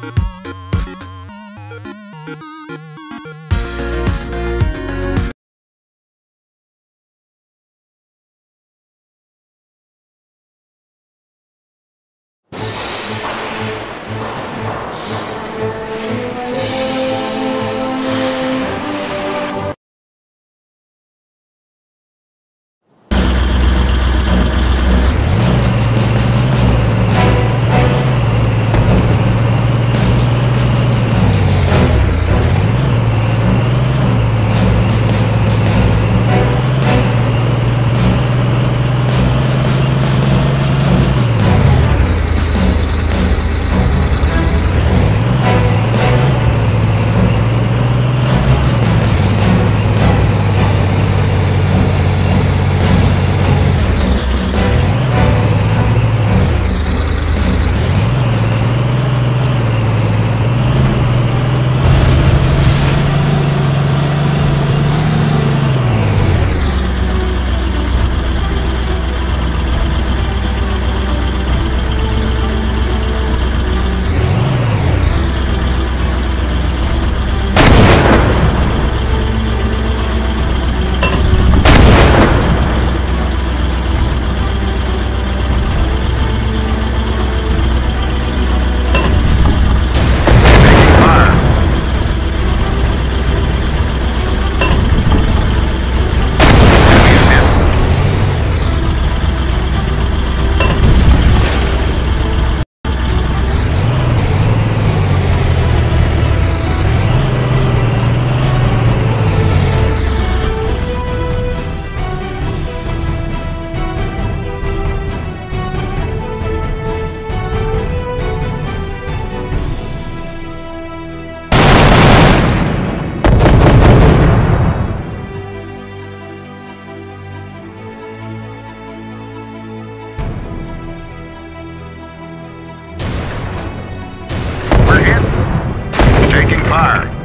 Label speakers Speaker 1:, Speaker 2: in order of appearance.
Speaker 1: Taking fire.